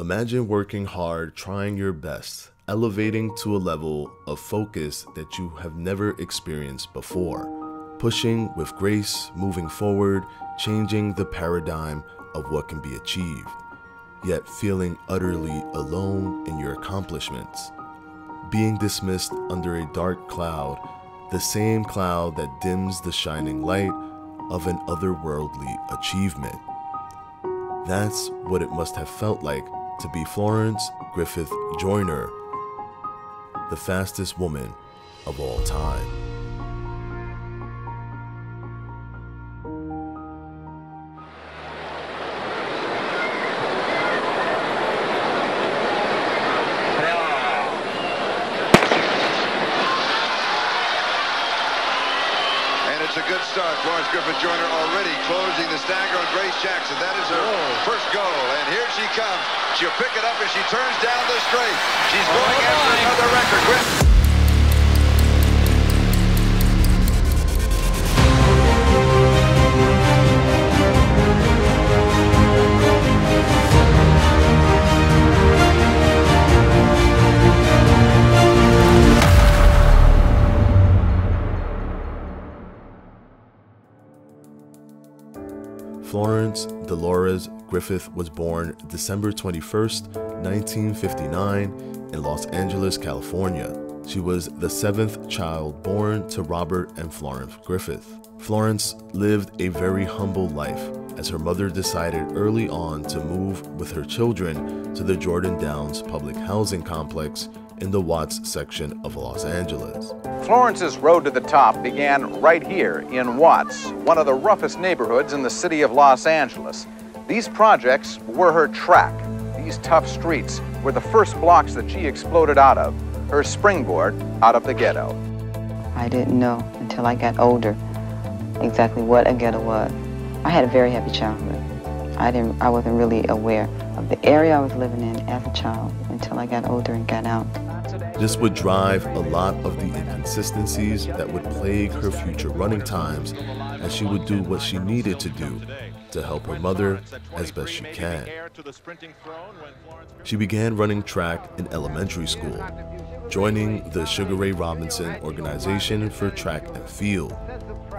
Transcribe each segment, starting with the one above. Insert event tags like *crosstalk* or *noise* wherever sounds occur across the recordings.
Imagine working hard, trying your best, elevating to a level of focus that you have never experienced before, pushing with grace, moving forward, changing the paradigm of what can be achieved, yet feeling utterly alone in your accomplishments, being dismissed under a dark cloud, the same cloud that dims the shining light of an otherworldly achievement. That's what it must have felt like to be Florence Griffith Joyner, the fastest woman of all time. And it's a good start. Florence Griffith Joyner already closing the stagger on Grace Jackson. That is her Whoa. first goal. And here she comes. She'll pick it up as she turns down the straight. She's oh. going oh, after another record. Florence Dolores Griffith was born December 21, 1959 in Los Angeles, California. She was the seventh child born to Robert and Florence Griffith. Florence lived a very humble life as her mother decided early on to move with her children to the Jordan Downs public housing complex in the Watts section of Los Angeles. Florence's road to the top began right here in Watts, one of the roughest neighborhoods in the city of Los Angeles. These projects were her track. These tough streets were the first blocks that she exploded out of, her springboard out of the ghetto. I didn't know until I got older exactly what a ghetto was. I had a very happy childhood. I didn't I wasn't really aware of the area I was living in as a child until I got older and got out. This would drive a lot of the inconsistencies that would plague her future running times as she would do what she needed to do to help her mother as best she can. She began running track in elementary school, joining the Sugar Ray Robinson Organization for Track and Field.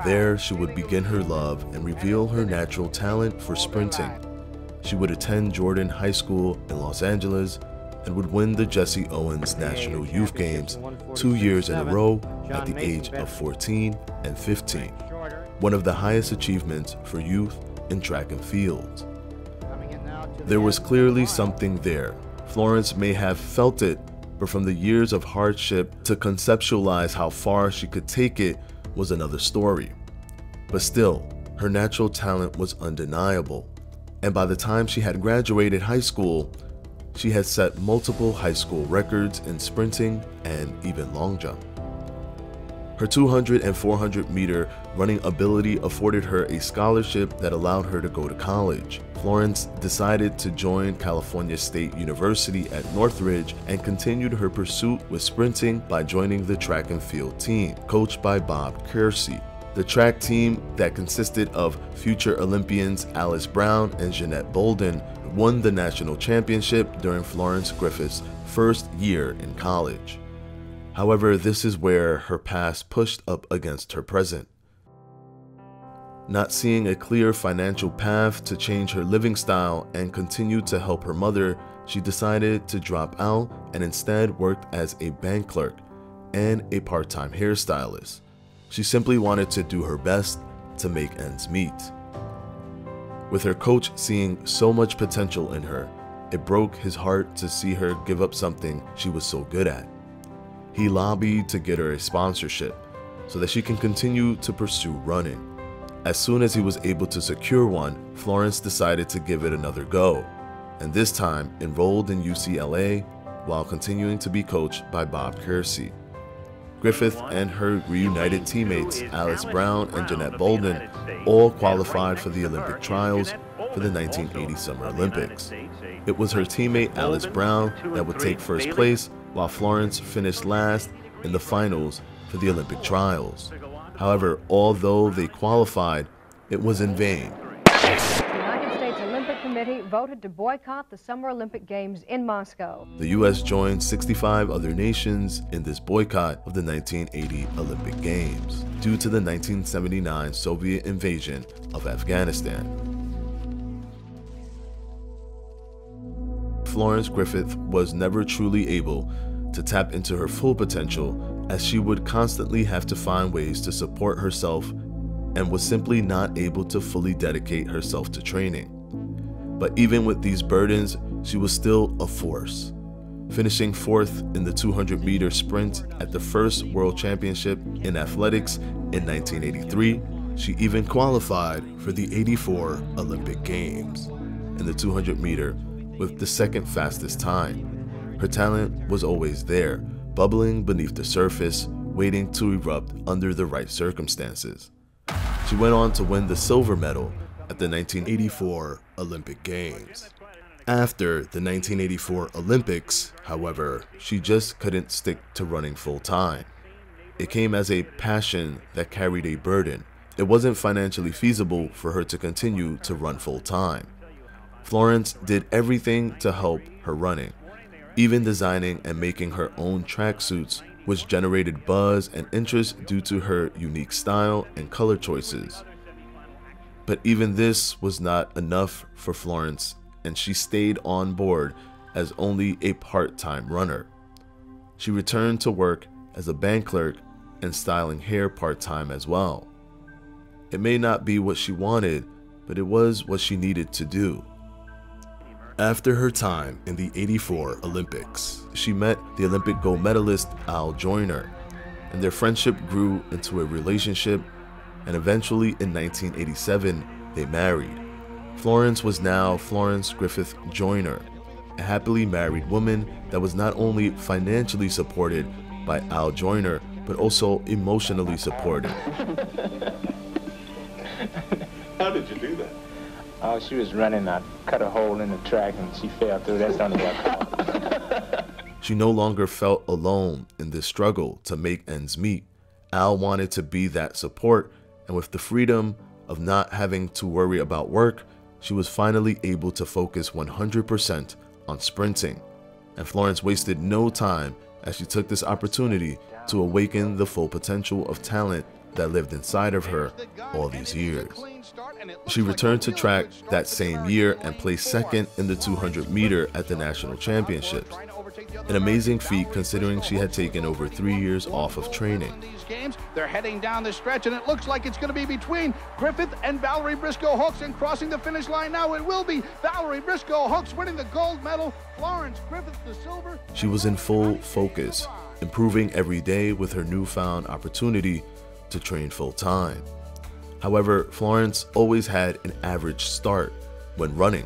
There, she would begin her love and reveal her natural talent for sprinting. She would attend Jordan High School in Los Angeles and would win the Jesse Owens National Youth Games two years in a row at the age of 14 and 15, one of the highest achievements for youth in track and field. There was clearly something there. Florence may have felt it, but from the years of hardship to conceptualize how far she could take it was another story. But still, her natural talent was undeniable, and by the time she had graduated high school, she had set multiple high school records in sprinting and even long jump. Her 200 and 400 meter running ability afforded her a scholarship that allowed her to go to college. Florence decided to join California State University at Northridge and continued her pursuit with sprinting by joining the track and field team, coached by Bob Kersee. The track team that consisted of future Olympians Alice Brown and Jeanette Bolden won the national championship during Florence Griffith's first year in college. However, this is where her past pushed up against her present. Not seeing a clear financial path to change her living style and continue to help her mother, she decided to drop out and instead worked as a bank clerk and a part time hairstylist. She simply wanted to do her best to make ends meet. With her coach seeing so much potential in her, it broke his heart to see her give up something she was so good at. He lobbied to get her a sponsorship so that she can continue to pursue running. As soon as he was able to secure one, Florence decided to give it another go, and this time enrolled in UCLA while continuing to be coached by Bob Kersee. Griffith and her reunited teammates, Alice Brown and Jeanette Bolden, all qualified for the Olympic trials for the 1980 Summer Olympics. It was her teammate Alice Brown that would take first place, while Florence finished last in the finals for the Olympic trials. However, although they qualified, it was in vain. The United States Olympic Committee voted to boycott the Summer Olympic Games in Moscow. The U.S. joined 65 other nations in this boycott of the 1980 Olympic Games due to the 1979 Soviet invasion of Afghanistan. Florence Griffith was never truly able to tap into her full potential as she would constantly have to find ways to support herself and was simply not able to fully dedicate herself to training. But even with these burdens, she was still a force. Finishing fourth in the 200 meter sprint at the first World Championship in Athletics in 1983, she even qualified for the 84 Olympic Games in the 200 meter with the second fastest time. Her talent was always there, bubbling beneath the surface, waiting to erupt under the right circumstances. She went on to win the silver medal at the 1984 Olympic Games. After the 1984 Olympics, however, she just couldn't stick to running full time. It came as a passion that carried a burden. It wasn't financially feasible for her to continue to run full time. Florence did everything to help her running, even designing and making her own tracksuits, which generated buzz and interest due to her unique style and color choices. But even this was not enough for Florence, and she stayed on board as only a part time runner. She returned to work as a bank clerk and styling hair part time as well. It may not be what she wanted, but it was what she needed to do. After her time in the 84 Olympics, she met the Olympic gold medalist Al Joyner, and their friendship grew into a relationship, and eventually in 1987, they married. Florence was now Florence Griffith Joyner, a happily married woman that was not only financially supported by Al Joyner, but also emotionally supported. *laughs* How did you do that? Oh, she was running. I cut a hole in the track and she fell through. That's the only way I caught. She no longer felt alone in this struggle to make ends meet. Al wanted to be that support, and with the freedom of not having to worry about work, she was finally able to focus 100% on sprinting. And Florence wasted no time as she took this opportunity to awaken the full potential of talent that lived inside of her all these years. She returned to track that same year and placed second in the 200 meter at the national championships. An amazing feat considering she had taken over three years off of training. These games, They're heading down the stretch, and it looks like it's going to be between Griffith and Valerie Brisco Hooks. And crossing the finish line now, it will be Valerie Brisco Hooks winning the gold medal. Florence Griffith the silver. She was in full focus, improving every day with her newfound opportunity to train full time. However, Florence always had an average start when running,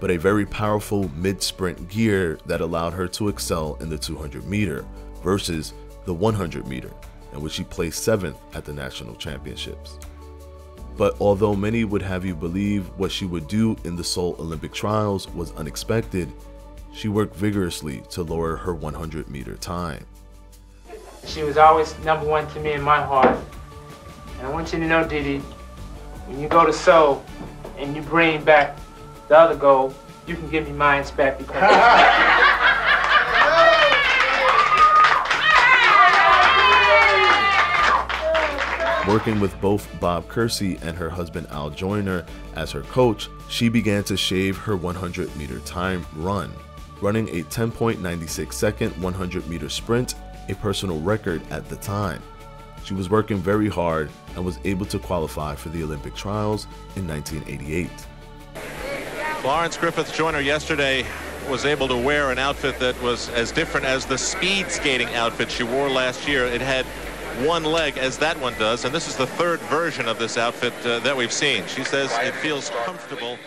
but a very powerful mid sprint gear that allowed her to excel in the 200 meter versus the 100 meter, in which she placed seventh at the national championships. But although many would have you believe what she would do in the Seoul Olympic trials was unexpected, she worked vigorously to lower her 100 meter time. She was always number one to me in my heart. And I want you to know, Didi, when you go to Seoul and you bring back the other goal, you can give me mine back because. *laughs* Working with both Bob Kersee and her husband Al Joyner as her coach, she began to shave her 100 meter time run, running a 10.96 second 100 meter sprint, a personal record at the time. She was working very hard and was able to qualify for the Olympic trials in 1988. Florence Griffith Joyner yesterday was able to wear an outfit that was as different as the speed skating outfit she wore last year. It had one leg as that one does, and this is the third version of this outfit uh, that we've seen. She says it feels comfortable.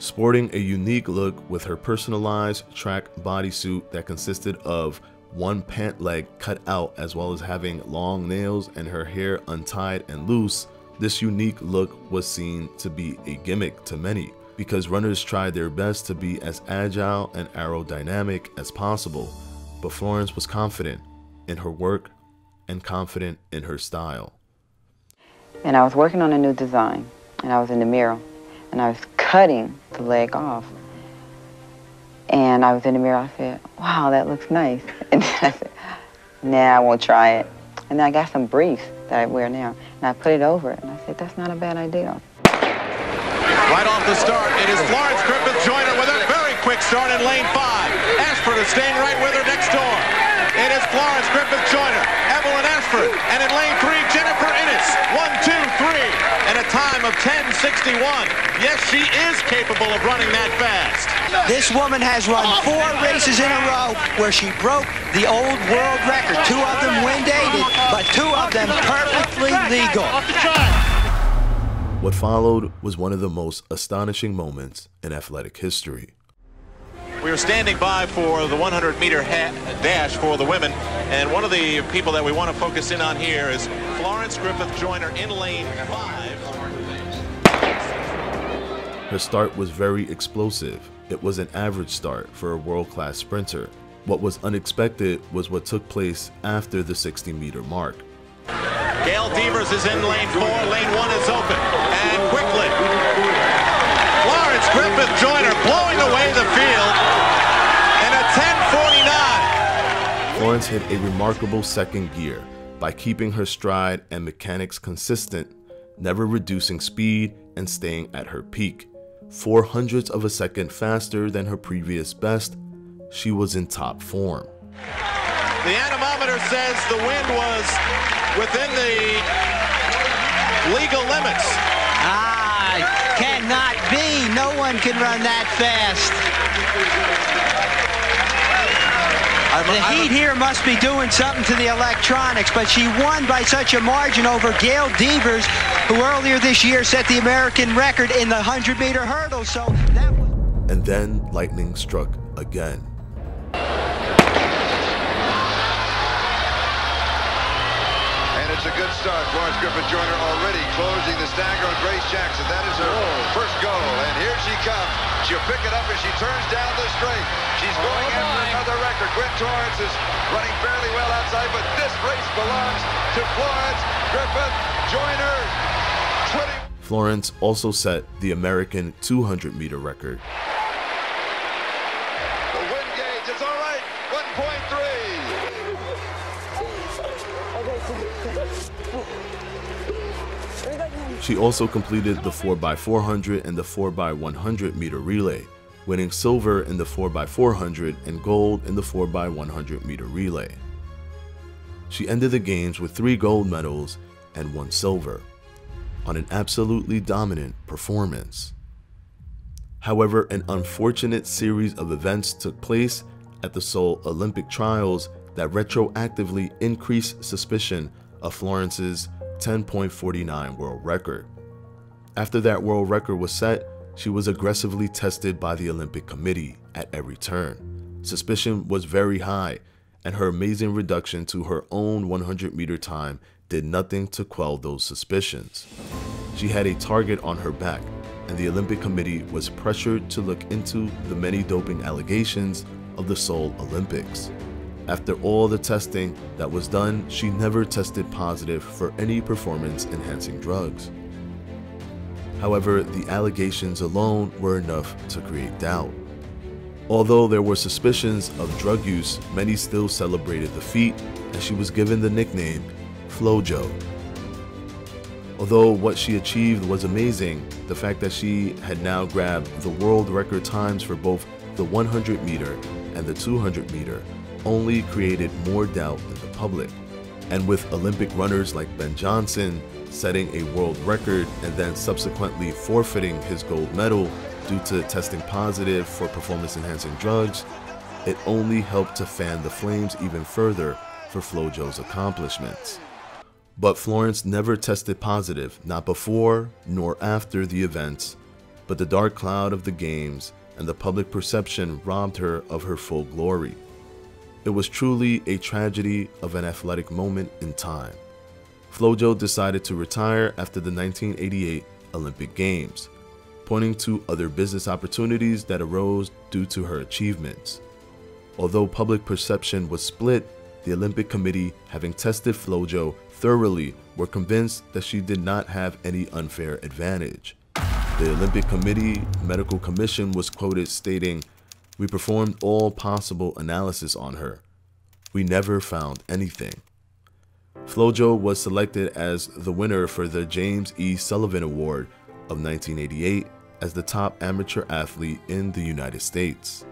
Sporting a unique look with her personalized track bodysuit that consisted of one pant leg cut out as well as having long nails and her hair untied and loose, this unique look was seen to be a gimmick to many because runners tried their best to be as agile and aerodynamic as possible. But Florence was confident in her work and confident in her style. And I was working on a new design, and I was in the mirror, and I was cutting the leg off. And I was in the mirror, I said, wow, that looks nice. *laughs* And I said, nah, I won't try it. And then I got some briefs that I wear now, and I put it over it, and I said, that's not a bad idea. Right off the start, it is Florence Griffith Joyner with a very quick start in lane five. Ashford is staying right with her next door. It is Florence Griffith Joyner, Evelyn Ashford, and in lane three, Jennifer Inniss. One, two, three, and a time of 10.61. Yes, she is capable of running that fast. This woman has run four races in a row where she broke the old world record. Two of them wind dated, but two of them perfectly legal. What followed was one of the most astonishing moments in athletic history. We are standing by for the 100 meter dash for the women, and one of the people that we want to focus in on here is Florence Griffith Joyner in lane five. Her start was very explosive. It was an average start for a world-class sprinter. What was unexpected was what took place after the 60 meter mark. Gail Devers is in lane four, lane one is open, and quickly, Florence Griffith Joyner blowing away the field in a 10.49. Florence hit a remarkable second gear by keeping her stride and mechanics consistent, never reducing speed and staying at her peak. Four hundredths of a second faster than her previous best, she was in top form. The anemometer says the wind was within the legal limits. Ah, cannot be. No one can run that fast. The heat here must be doing something to the electronics, but she won by such a margin over Gail Devers, who earlier this year set the American record in the 100-meter hurdle. So that was... And then lightning struck again. it's a good start. Florence Griffith Joyner already closing the stagger on Grace Jackson. That is her Whoa. first goal. And here she comes. She'll pick it up as she turns down the straight. She's oh, going oh, after another record. Gwen Torrence is running fairly well outside, but this race belongs to Florence Griffith Joyner. 20. Florence also set the American 200 meter record. She also completed the 4x400 and the 4x100 meter relay, winning silver in the 4x400 and gold in the 4x100 meter relay. She ended the games with three gold medals and one silver on an absolutely dominant performance. However, an unfortunate series of events took place at the Seoul Olympic trials that retroactively increased suspicion of Florence's 10.49 world record. After that world record was set, she was aggressively tested by the Olympic Committee at every turn. Suspicion was very high, and her amazing reduction to her own 100 meter time did nothing to quell those suspicions. She had a target on her back, and the Olympic Committee was pressured to look into the many doping allegations of the Seoul Olympics. After all the testing that was done, she never tested positive for any performance enhancing drugs. However, the allegations alone were enough to create doubt. Although there were suspicions of drug use, many still celebrated the feat, and she was given the nickname Flojo. Although what she achieved was amazing, the fact that she had now grabbed the world record times for both the 100 meter and the 200 meter only created more doubt in the public. And with Olympic runners like Ben Johnson setting a world record and then subsequently forfeiting his gold medal due to testing positive for performance enhancing drugs, it only helped to fan the flames even further for Flojo's accomplishments. But Florence never tested positive, not before nor after the events, but the dark cloud of the games and the public perception robbed her of her full glory. It was truly a tragedy of an athletic moment in time. Flojo decided to retire after the 1988 Olympic Games, pointing to other business opportunities that arose due to her achievements. Although public perception was split, the Olympic Committee, having tested Flojo thoroughly, were convinced that she did not have any unfair advantage. The Olympic Committee Medical Commission was quoted stating, We performed all possible analysis on her. We never found anything. Flojo was selected as the winner for the James E. Sullivan Award of 1988 as the top amateur athlete in the United States.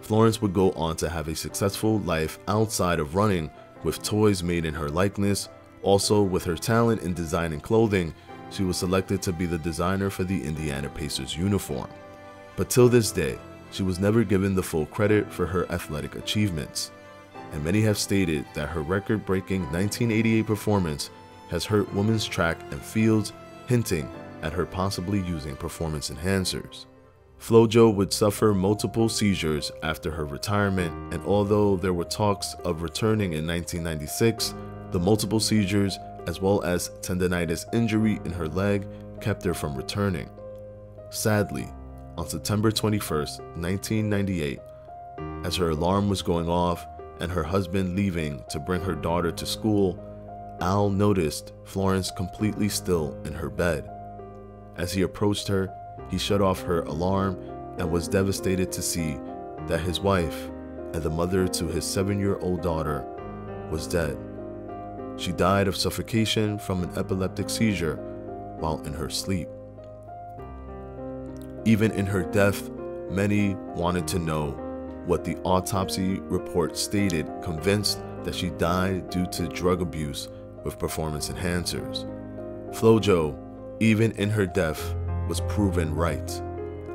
Florence would go on to have a successful life outside of running with toys made in her likeness. Also, with her talent in designing clothing, she was selected to be the designer for the Indiana Pacers uniform. But till this day, she was never given the full credit for her athletic achievements, and many have stated that her record breaking 1988 performance has hurt women's track and fields, hinting at her possibly using performance enhancers. Flojo would suffer multiple seizures after her retirement, and although there were talks of returning in 1996, the multiple seizures as well as tendonitis injury in her leg kept her from returning. Sadly, on September 21, 1998, as her alarm was going off and her husband leaving to bring her daughter to school, Al noticed Florence completely still in her bed. As he approached her, he shut off her alarm and was devastated to see that his wife and the mother to his seven year old daughter was dead. She died of suffocation from an epileptic seizure while in her sleep. Even in her death, many wanted to know what the autopsy report stated, convinced that she died due to drug abuse with performance enhancers. Flojo, even in her death, was proven right,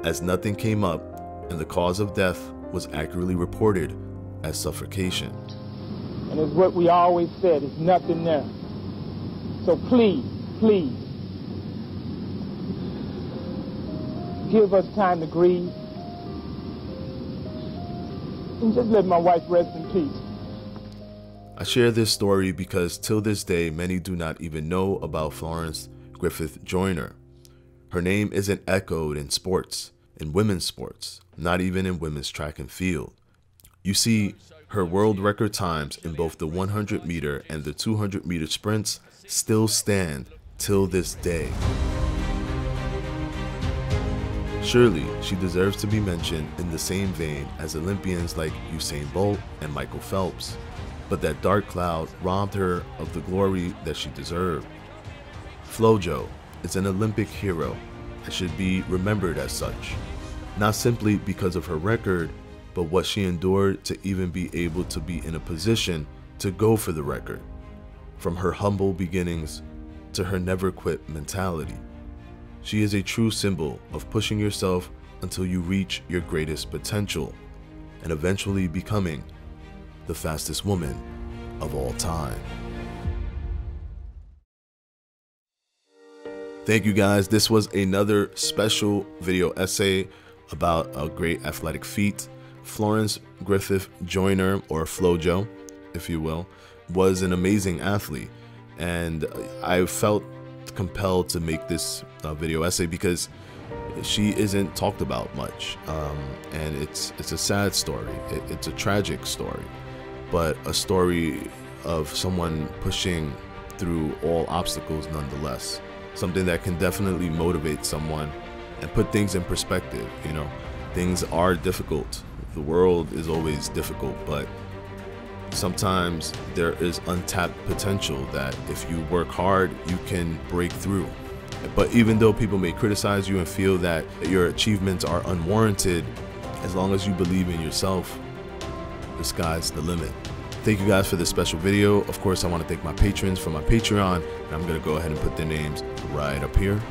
as nothing came up and the cause of death was accurately reported as suffocation. And it's what we always said, it's nothing there. So please, please, give us time to grieve. And just let my wife rest in peace. I share this story because till this day, many do not even know about Florence Griffith Joyner. Her name isn't echoed in sports, in women's sports, not even in women's track and field. You see, her world record times in both the 100 meter and the 200 meter sprints still stand till this day. Surely, she deserves to be mentioned in the same vein as Olympians like Usain Bolt and Michael Phelps, but that dark cloud robbed her of the glory that she deserved. Flojo is an Olympic hero and should be remembered as such, not simply because of her record, but what she endured to even be able to be in a position to go for the record. From her humble beginnings to her never quit mentality. She is a true symbol of pushing yourself until you reach your greatest potential and eventually becoming the fastest woman of all time. Thank you guys. This was another special video essay about a great athletic feat. Florence Griffith Joyner, or Flojo, if you will, was an amazing athlete. And I felt compelled to make this uh, video essay because she isn't talked about much. Um, and it's, it's a sad story, it, it's a tragic story, but a story of someone pushing through all obstacles nonetheless something that can definitely motivate someone and put things in perspective. You know, things are difficult. The world is always difficult, but sometimes there is untapped potential that if you work hard, you can break through. But even though people may criticize you and feel that your achievements are unwarranted, as long as you believe in yourself, the sky's the limit. Thank you guys for this special video. Of course, I want to thank my patrons for my Patreon, and I'm going to go ahead and put their names right up here.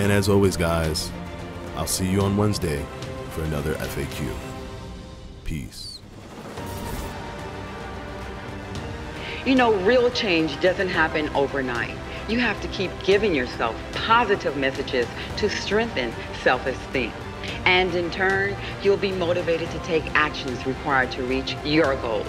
And as always, guys, I'll see you on Wednesday for another FAQ. peace. You know, real change doesn't happen overnight. You have to keep giving yourself positive messages to strengthen self-esteem. And in turn, you'll be motivated to take actions required to reach your goals.